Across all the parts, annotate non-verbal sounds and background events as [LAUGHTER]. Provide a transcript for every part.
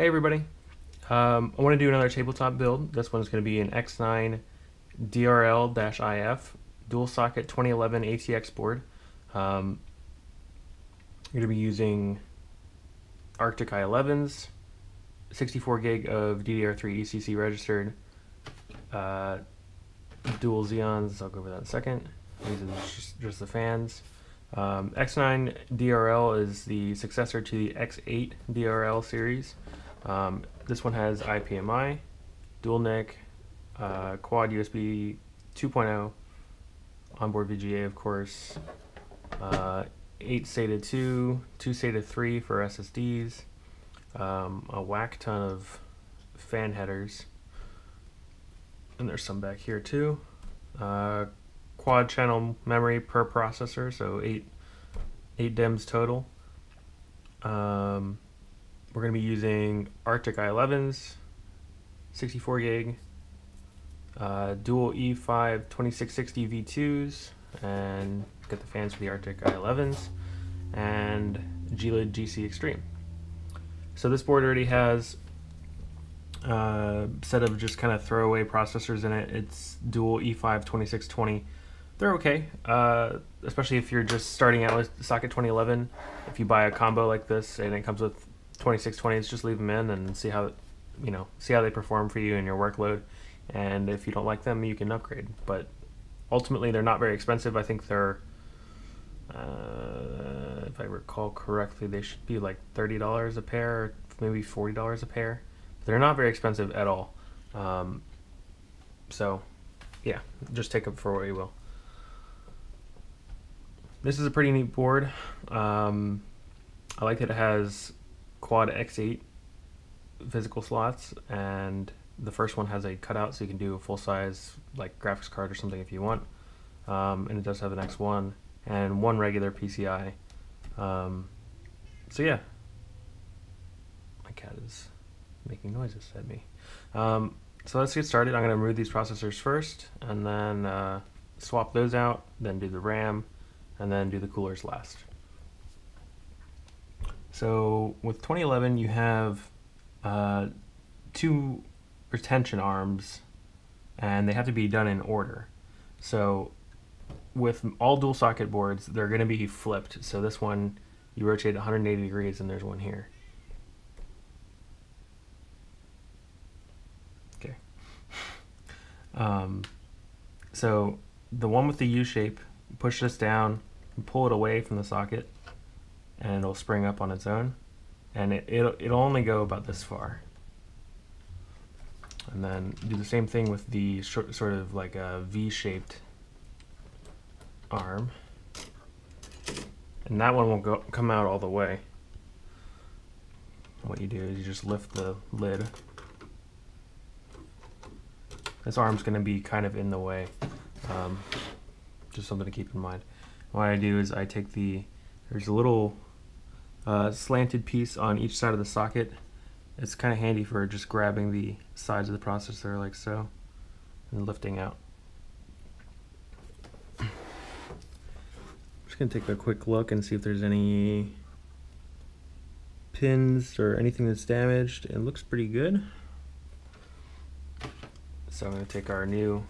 Hey everybody. Um, I want to do another tabletop build. This one's going to be an X9 DRL-IF dual socket 2011 ATX board. Um, I'm going to be using Arctic i11s, 64 gig of DDR3 ECC registered, uh, dual Xeons, I'll go over that in a second. These are just, just the fans. Um, X9 DRL is the successor to the X8 DRL series. Um, this one has IPMI, dual NIC, uh, quad USB 2.0, onboard VGA of course, uh, 8 SATA 2, 2 SATA 3 for SSDs, um, a whack ton of fan headers, and there's some back here too. Uh, quad channel memory per processor, so 8, eight DIMMs total. Um, we're going to be using Arctic i11s, 64 gig, uh, dual E5 2660 V2s, and get the fans for the Arctic i11s, and Gelid GC Extreme. So this board already has a uh, set of just kind of throwaway processors in it. It's dual E5 2620. They're okay, uh, especially if you're just starting out with socket 2011. If you buy a combo like this and it comes with 2620s, just leave them in and see how, you know, see how they perform for you and your workload. And if you don't like them, you can upgrade. But ultimately, they're not very expensive. I think they're, uh, if I recall correctly, they should be like $30 a pair, maybe $40 a pair. They're not very expensive at all. Um, so, yeah, just take them for what you will. This is a pretty neat board. Um, I like that it has quad X8 physical slots, and the first one has a cutout so you can do a full size like graphics card or something if you want. Um, and it does have an X1 and one regular PCI. Um, so yeah, my cat is making noises at me. Um, so let's get started. I'm going to remove these processors first, and then uh, swap those out, then do the RAM, and then do the coolers last. So with 2011, you have uh, two retention arms, and they have to be done in order. So with all dual socket boards, they're going to be flipped. So this one, you rotate 180 degrees, and there's one here. Okay. Um, so the one with the U shape, push this down, and pull it away from the socket and it'll spring up on its own. And it, it'll, it'll only go about this far. And then do the same thing with the short, sort of like a V-shaped arm. And that one won't go come out all the way. What you do is you just lift the lid. This arm's going to be kind of in the way um, just something to keep in mind. What I do is I take the there's a little uh, slanted piece on each side of the socket. It's kind of handy for just grabbing the sides of the processor like so and lifting out. I'm just going to take a quick look and see if there's any pins or anything that's damaged. It looks pretty good. So I'm going to take our new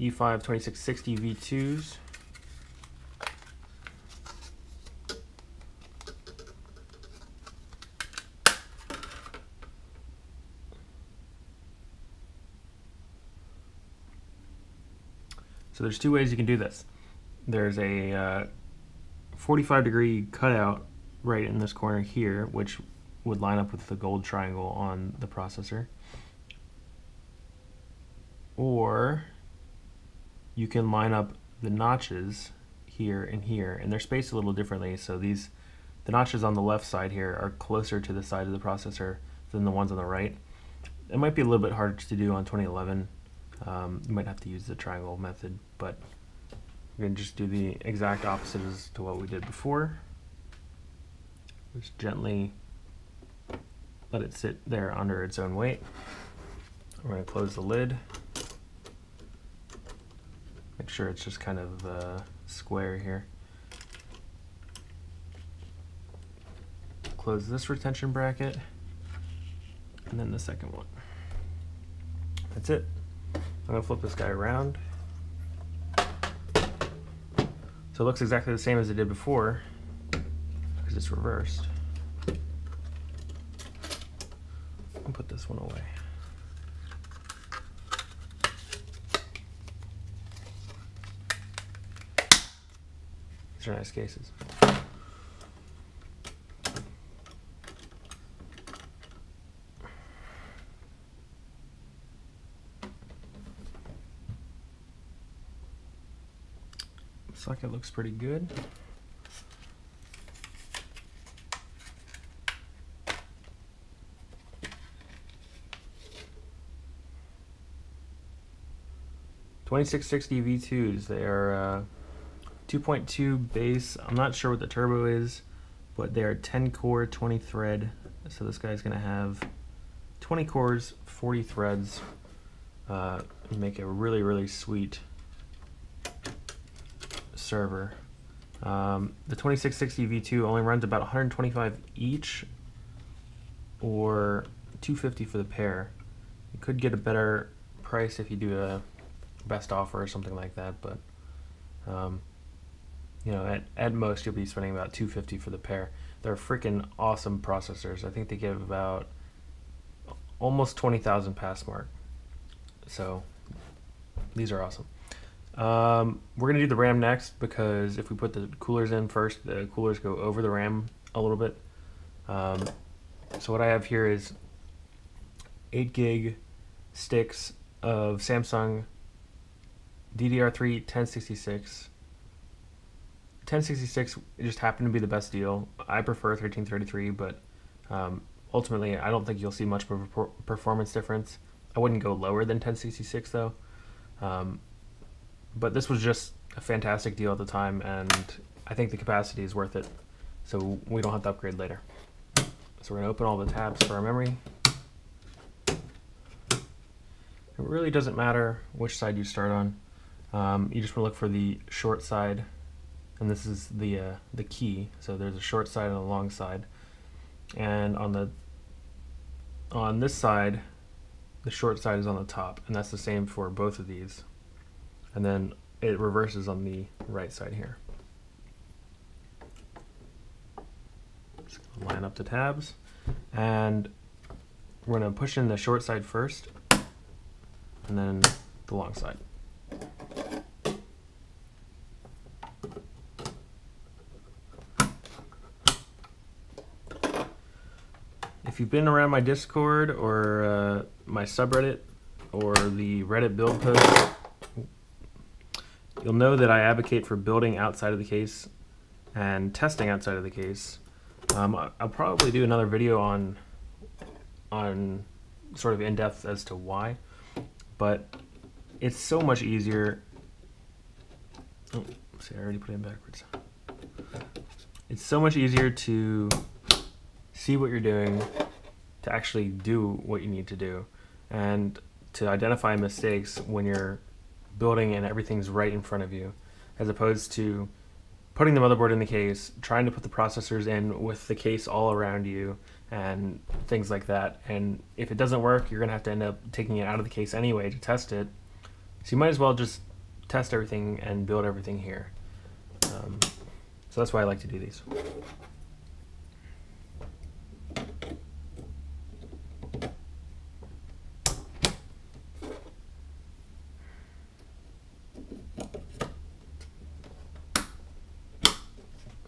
E5 2660 V2s So there's two ways you can do this. There's a uh, 45 degree cutout right in this corner here, which would line up with the gold triangle on the processor. Or you can line up the notches here and here, and they're spaced a little differently. So these, the notches on the left side here are closer to the side of the processor than the ones on the right. It might be a little bit harder to do on 2011 um, you might have to use the triangle method, but we're going to just do the exact opposite as to what we did before. Just gently let it sit there under its own weight. We're going to close the lid. Make sure it's just kind of uh, square here. Close this retention bracket. and then the second one. That's it. I'm gonna flip this guy around. So it looks exactly the same as it did before, because it's reversed. I'll put this one away. These are nice cases. Socket looks pretty good. Twenty-six sixty V2s. They are uh, 2.2 base. I'm not sure what the turbo is, but they are 10 core, 20 thread. So this guy's gonna have 20 cores, 40 threads. Uh, make a really, really sweet server. Um, the 2660 V2 only runs about 125 each or 250 for the pair. You could get a better price if you do a best offer or something like that, but um, you know, at, at most you'll be spending about 250 for the pair. They're freaking awesome processors. I think they give about almost 20,000 PassMark. So these are awesome. Um, we're gonna do the RAM next because if we put the coolers in first, the coolers go over the RAM a little bit. Um, so what I have here is 8 gig sticks of Samsung DDR3 1066. 1066 just happened to be the best deal. I prefer 1333, but um, ultimately I don't think you'll see much of a performance difference. I wouldn't go lower than 1066 though. Um, but this was just a fantastic deal at the time, and I think the capacity is worth it. So we don't have to upgrade later. So we're gonna open all the tabs for our memory. It really doesn't matter which side you start on. Um, you just want to look for the short side, and this is the uh, the key. So there's a short side and a long side, and on the on this side, the short side is on the top, and that's the same for both of these. And then it reverses on the right side here. Just line up the tabs, and we're going to push in the short side first, and then the long side. If you've been around my Discord or uh, my subreddit or the Reddit build post, you'll know that I advocate for building outside of the case and testing outside of the case. Um, I'll probably do another video on on sort of in depth as to why, but it's so much easier. Oh, see, I already put it backwards. It's so much easier to see what you're doing, to actually do what you need to do, and to identify mistakes when you're building and everything's right in front of you, as opposed to putting the motherboard in the case, trying to put the processors in with the case all around you, and things like that. And if it doesn't work, you're gonna have to end up taking it out of the case anyway to test it. So you might as well just test everything and build everything here. Um, so that's why I like to do these.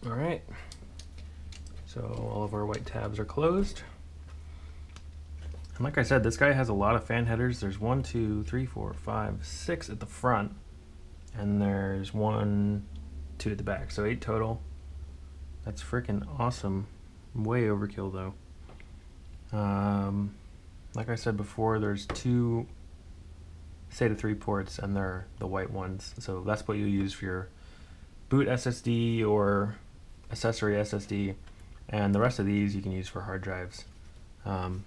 All right. So white tabs are closed. And like I said, this guy has a lot of fan headers. There's one, two, three, four, five, six at the front. And there's one, two at the back. So eight total. That's freaking awesome. Way overkill though. Um, like I said before, there's two SATA 3 ports and they're the white ones. So that's what you use for your boot SSD or accessory SSD, and the rest of these you can use for hard drives. Um,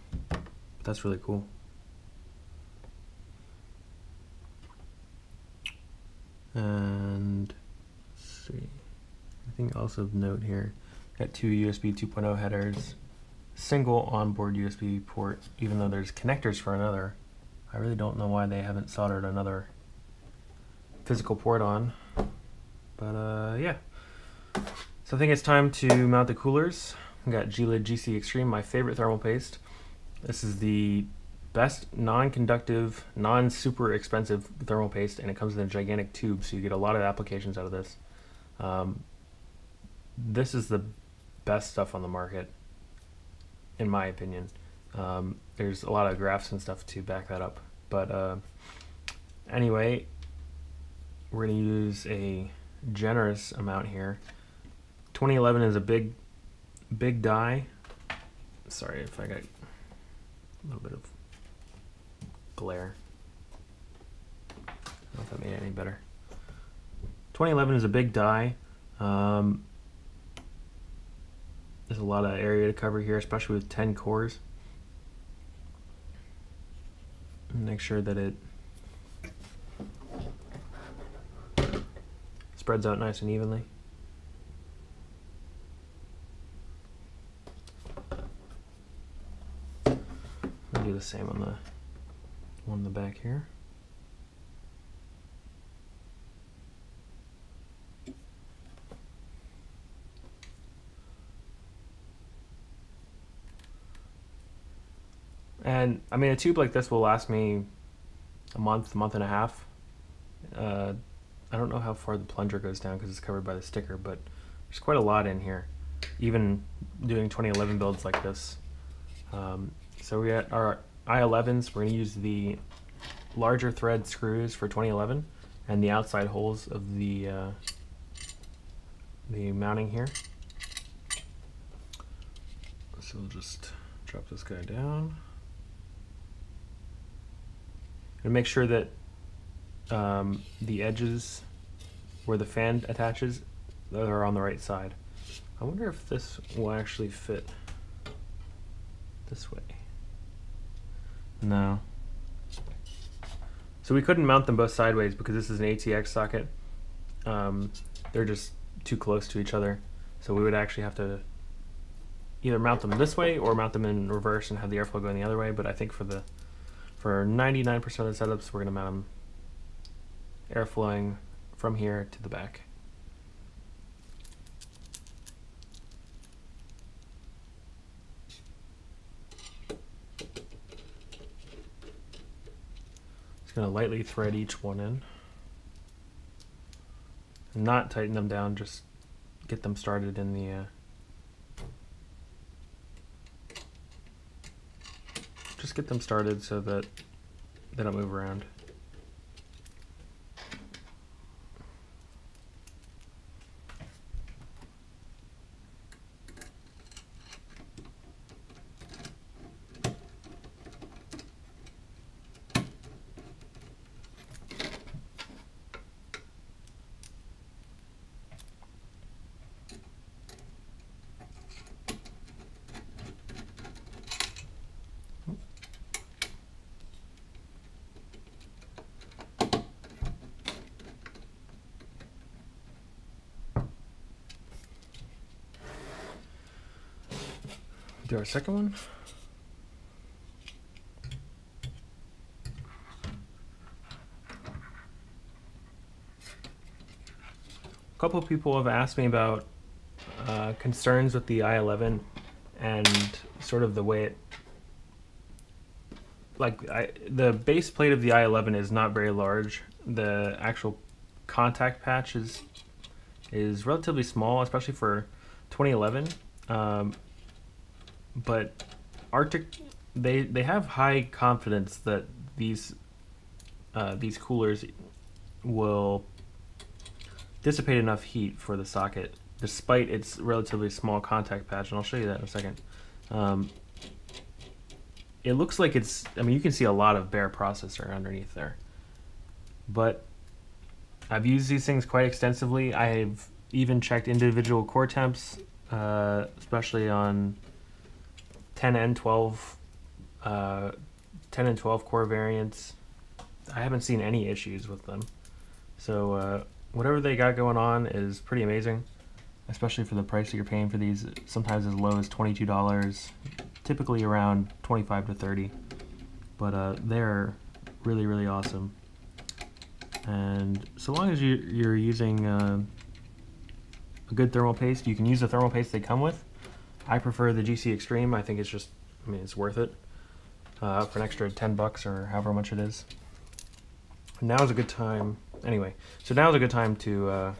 that's really cool. And see, anything else of note here? Got two USB 2.0 headers, single onboard USB port, even though there's connectors for another. I really don't know why they haven't soldered another physical port on. But uh, yeah. So I think it's time to mount the coolers. We got Gelid GC Extreme, my favorite thermal paste. This is the best non-conductive, non-super expensive thermal paste, and it comes in a gigantic tube, so you get a lot of applications out of this. Um, this is the best stuff on the market, in my opinion. Um, there's a lot of graphs and stuff to back that up. But uh, anyway, we're going to use a generous amount here. 2011 is a big, big die. Sorry if I got a little bit of glare. I don't know if that made it any better. 2011 is a big die. Um, there's a lot of area to cover here, especially with 10 cores. Make sure that it spreads out nice and evenly. The same on the one in the back here. And I mean, a tube like this will last me a month, a month and a half. Uh, I don't know how far the plunger goes down because it's covered by the sticker, but there's quite a lot in here, even doing 2011 builds like this. Um, so we got our i11s, we're going to use the larger thread screws for 2011 and the outside holes of the, uh, the mounting here. So we'll just drop this guy down and make sure that um, the edges where the fan attaches are on the right side. I wonder if this will actually fit this way. No. So we couldn't mount them both sideways because this is an ATX socket. Um, they're just too close to each other. So we would actually have to either mount them this way or mount them in reverse and have the airflow going the other way. But I think for the for 99% of the setups, we're going to mount them air flowing from here to the back. Going to lightly thread each one in. And not tighten them down, just get them started in the uh, just get them started so that they don't move around. Do our second one. A couple people have asked me about uh, concerns with the i11 and sort of the way it like I, the base plate of the i11 is not very large the actual contact patch is is relatively small especially for 2011 um, but Arctic they they have high confidence that these uh, these coolers will dissipate enough heat for the socket despite its relatively small contact patch and I'll show you that in a second. Um, it looks like it's I mean you can see a lot of bare processor underneath there. But I've used these things quite extensively. I've even checked individual core temps uh, especially on 10 and 12 uh, 10 and 12 core variants I haven't seen any issues with them so uh, whatever they got going on is pretty amazing especially for the price that you're paying for these. Sometimes as low as $22, typically around 25 to 30. But uh, they're really, really awesome. And so long as you, you're using uh, a good thermal paste, you can use the thermal paste they come with. I prefer the GC Extreme. I think it's just, I mean, it's worth it uh, for an extra 10 bucks or however much it is. Now is a good time, anyway, so now is a good time to uh,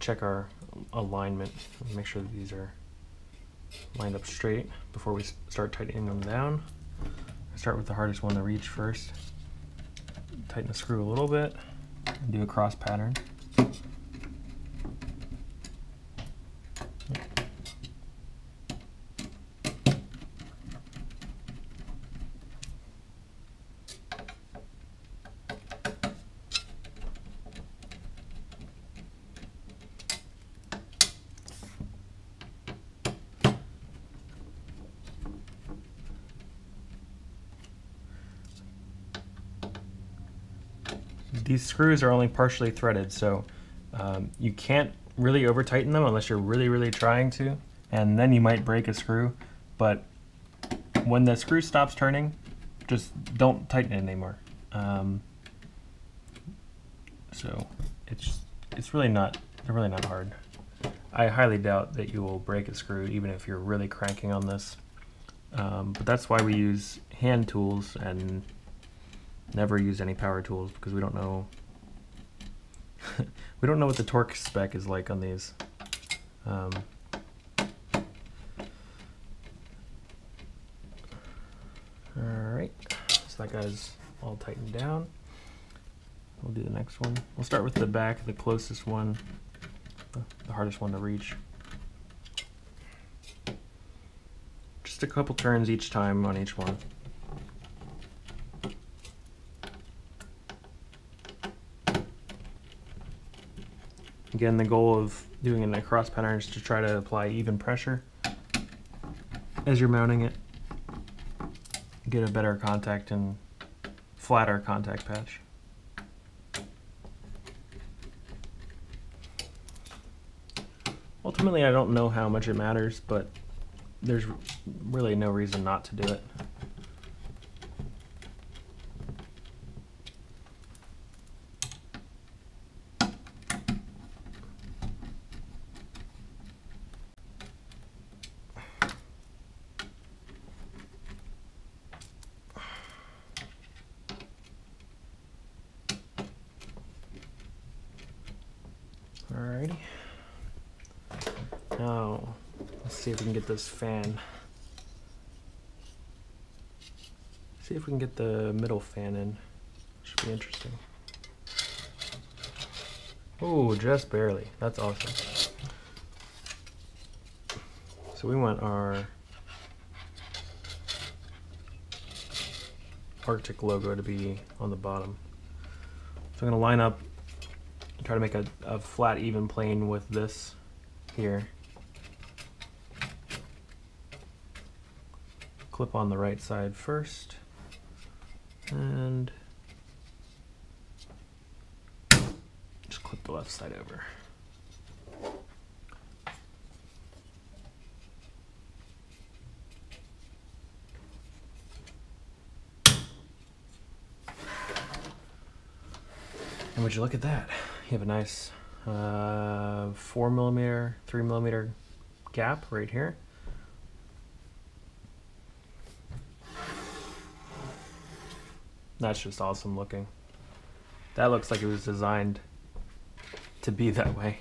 check our alignment, make sure that these are lined up straight before we start tightening them down. Start with the hardest one to reach first. Tighten the screw a little bit and do a cross pattern. these screws are only partially threaded, so um, you can't really over tighten them unless you're really, really trying to, and then you might break a screw. But when the screw stops turning, just don't tighten it anymore. Um, so it's it's really not they're really not hard. I highly doubt that you will break a screw even if you're really cranking on this. Um, but that's why we use hand tools and never use any power tools because we don't know [LAUGHS] we don't know what the torque spec is like on these. Um, Alright, so that guy's all tightened down. We'll do the next one. We'll start with the back, the closest one, the hardest one to reach. Just a couple turns each time on each one. Again, the goal of doing a cross pattern is to try to apply even pressure as you're mounting it. Get a better contact and flatter contact patch. Ultimately, I don't know how much it matters, but there's really no reason not to do it. Alrighty. Now, let's get this fan. See if we can get the middle fan in. Should be interesting. Oh, just barely. That's awesome. So we want our Arctic logo to be on the bottom. So I'm going to line up try to make a, a flat even plane with this here. Clip on the right side first and just clip the left side over. And would you look at that? you have a nice uh, four millimeter, three millimeter gap right here. That's just awesome looking. That looks like it was designed to be that way.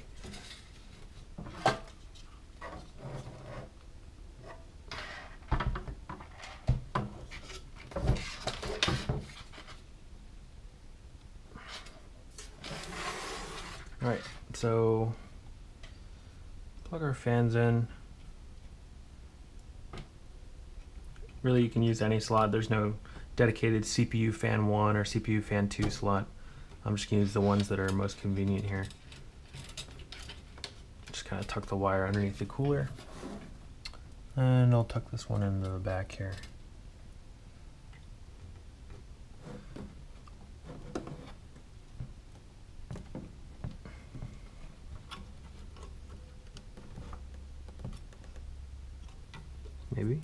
Alright, so plug our fans in. Really, you can use any slot. There's no dedicated CPU fan 1 or CPU fan 2 slot. I'm just going to use the ones that are most convenient here. Just kind of tuck the wire underneath the cooler. And I'll tuck this one into the back here. Maybe.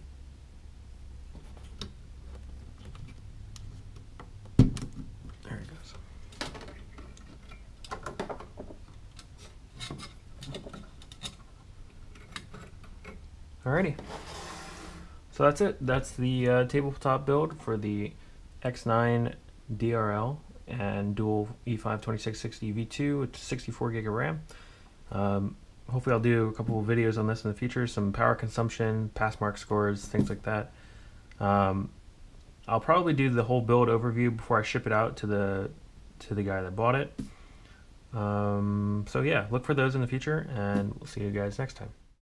Alrighty. So that's it. That's the uh, tabletop build for the X9 DRL and dual E5 2660 V2 with 64 gig of RAM. Um, hopefully I'll do a couple of videos on this in the future, some power consumption, PassMark scores, things like that. Um, I'll probably do the whole build overview before I ship it out to the to the guy that bought it. Um, so yeah, look for those in the future, and we'll see you guys next time.